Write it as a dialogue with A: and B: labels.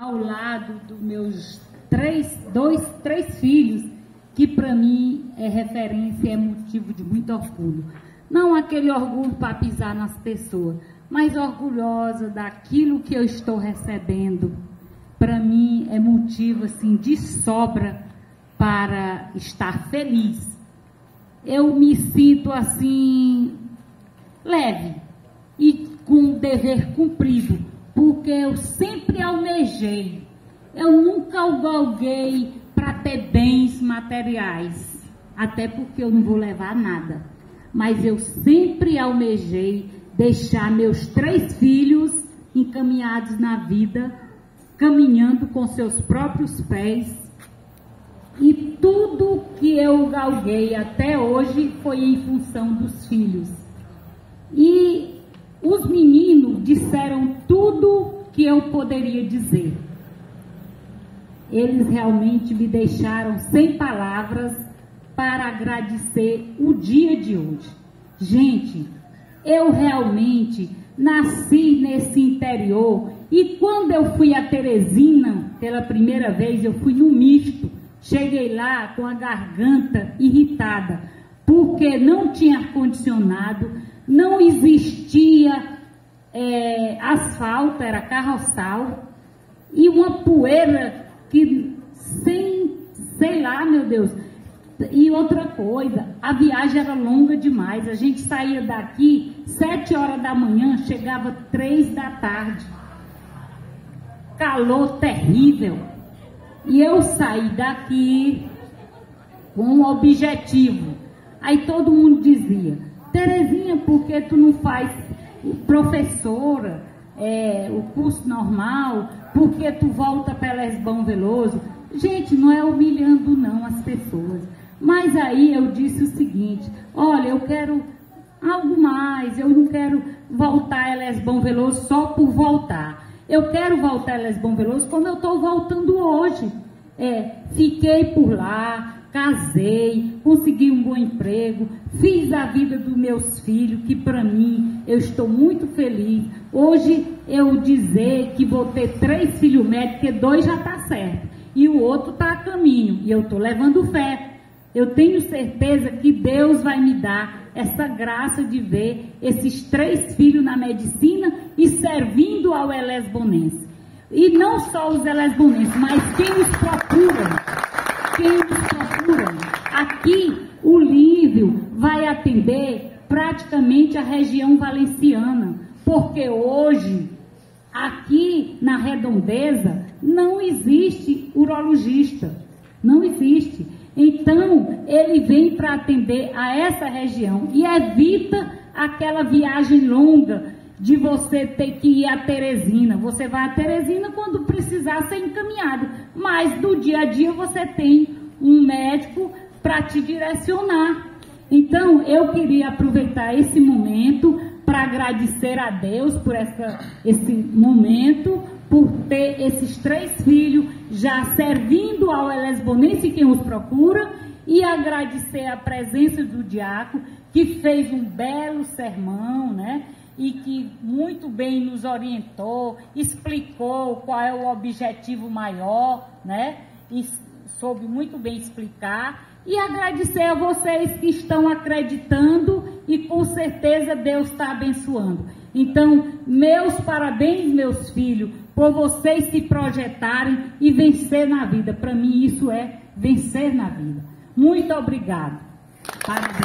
A: ao lado dos meus três, dois, três filhos, que para mim é referência, é motivo de muito orgulho. Não aquele orgulho para pisar nas pessoas, mas orgulhosa daquilo que eu estou recebendo. Para mim é motivo assim de sobra para estar feliz. Eu me sinto assim leve e com dever cumprido, porque eu sempre almejei. Eu nunca galguei para ter bens materiais, até porque eu não vou levar nada. Mas eu sempre almejei deixar meus três filhos encaminhados na vida, caminhando com seus próprios pés. E tudo que eu galguei até hoje foi em função dos filhos. E os meninos disseram tudo que eu poderia dizer. Eles realmente me deixaram sem palavras para agradecer o dia de hoje. Gente, eu realmente nasci nesse interior e quando eu fui a Teresina pela primeira vez, eu fui no misto. Cheguei lá com a garganta irritada, porque não tinha ar-condicionado, não existia é, asfalto, era carroçal, e uma poeira que sem, sei lá, meu Deus. E outra coisa, a viagem era longa demais. A gente saía daqui sete horas da manhã, chegava três da tarde. Calor terrível. E eu saí daqui com um objetivo. Aí todo mundo dizia, Terezinha, por que tu não faz professora, é, o curso normal? Por que tu volta para Lesbão Veloso? Gente, não é humilhando não as pessoas. Mas aí eu disse o seguinte, olha, eu quero algo mais, eu não quero voltar a Lesbão Veloso só por voltar. Eu quero voltar a Lesbão Veloso como eu estou voltando hoje. É, fiquei por lá, casei, consegui um bom emprego, fiz a vida dos meus filhos, que para mim eu estou muito feliz. Hoje eu dizer que vou ter três filhos médicos, porque dois já está certo, e o outro está a caminho, e eu estou levando fé. Eu tenho certeza que Deus vai me dar essa graça de ver esses três filhos na medicina e servindo ao Elesbonense. E não só os Elesbonenses, mas quem os procura quem nos procura. Aqui, o Lívio vai atender praticamente a região valenciana, porque hoje, aqui na redondeza, não existe urologista. Não existe. Então, ele vem para atender a essa região e evita aquela viagem longa de você ter que ir a Teresina. Você vai a Teresina quando precisar ser encaminhado, mas do dia a dia você tem um médico para te direcionar. Então, eu queria aproveitar esse momento para agradecer a Deus por essa, esse momento, por ter esses três filhos já servindo ao Elesbonense quem os procura, e agradecer a presença do diácono, que fez um belo sermão, né? E que muito bem nos orientou, explicou qual é o objetivo maior, né? E soube muito bem explicar. E agradecer a vocês que estão acreditando e com certeza Deus está abençoando. Então, meus parabéns, meus filhos, por vocês se projetarem e vencer na vida. Para mim, isso é vencer na vida. Muito obrigado. Parabéns.